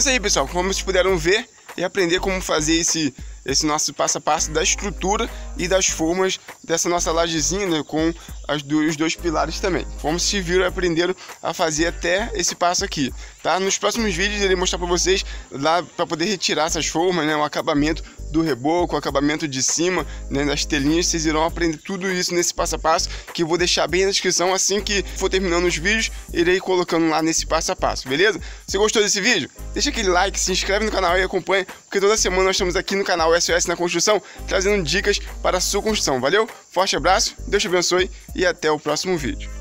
Isso aí, pessoal. Como vocês puderam ver e aprender como fazer esse esse nosso passo a passo da estrutura e das formas dessa nossa lajezinha, né, com as do, os dois pilares também. Como se viram aprenderam a fazer até esse passo aqui, tá? Nos próximos vídeos irei mostrar para vocês lá para poder retirar essas formas, né, o acabamento do reboco, acabamento de cima, né, das telinhas, vocês irão aprender tudo isso nesse passo a passo que eu vou deixar bem na descrição assim que for terminando os vídeos, irei colocando lá nesse passo a passo, beleza? Se gostou desse vídeo, deixa aquele like, se inscreve no canal e acompanha, porque toda semana nós estamos aqui no canal SOS na Construção, trazendo dicas para a sua construção, valeu? Forte abraço, Deus te abençoe e até o próximo vídeo.